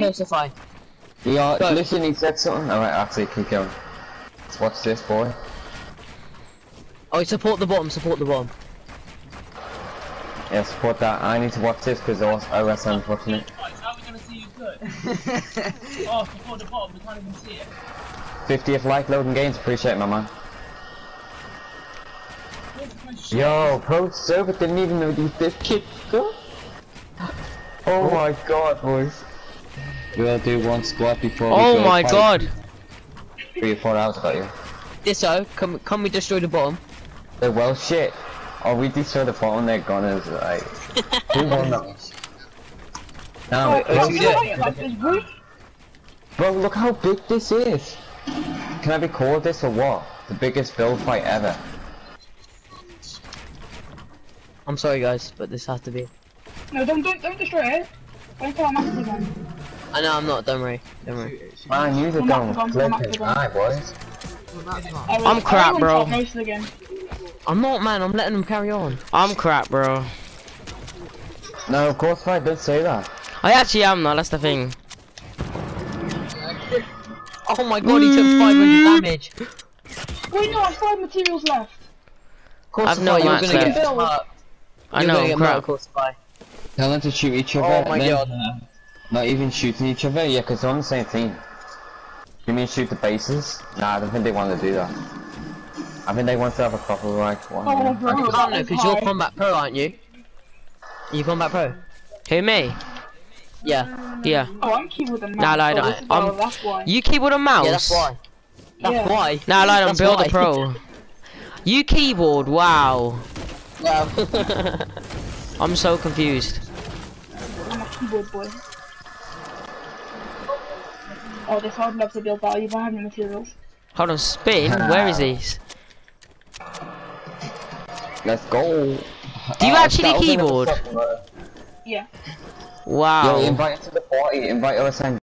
kill Sophie. Yeah, Go. listen, he said something. Alright, actually, keep going. Let's watch this, boy. Oh, support the bottom, support the bottom. Yeah, support that. I need to watch this because OSM's watching it. Right, how are we gonna see who's good? oh, before the bottom, we can't even see it. 50th like loading games, appreciate it, my man. Where's my? Yo, pro server didn't even know these this kids go. Oh my god, boys. We'll do one squad before we Oh go my god. Three or four hours got you. Disso, come, can we destroy the bottom? They're well shit. Oh, we destroyed the phone, they're gunners, like. Who won that? No, Wait, bro, wait, you do it. Like this roof. bro, look how big this is. Can I record this or what? The biggest build fight ever. I'm sorry guys, but this has to be. No, don't don't don't destroy it. Don't kill our massive again. I know I'm not, don't worry, don't worry. Man, you the Come dumb on, come on, come flipping eye, boys. I'm crap, bro. I'm not man, I'm letting them carry on. I'm crap, bro. No, of course I did say that. I actually am though, that's the thing. Oh my god, he took 500 damage. Wait, no, I still have materials left. Of course, I've no you're gonna get left. hurt. I know, I'm crap. murked, course, bye. Tell them to shoot each other. Oh my and then, God. uh, Not even shooting each other, yeah, because they're on the same team. You mean shoot the bases? Nah, I don't think they want to do that. I think they want to have a proper like one. Oh, bro. Oh, you can't know, because you're combat pro, aren't you? You combat pro? Who, me? Yeah. Yeah. Oh, I'm keyboard and mouse. Nah, lie so down. oh, I'm- that's um, why. You keyboard and mouse? Yeah, that's why. That's Yeah. why. Nah, lie down, That's build a pro. You keyboard, wow. Yeah. I'm so confused. I'm a keyboard boy. Oh, this hard love to build value, but I have no materials. Hold on, spin? Where is this? Let's go. Do you Uh, actually that was another keyboard? uh, Yeah. Wow. Yo, invite us to the party. Invite OSM.